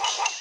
Ha ha ha!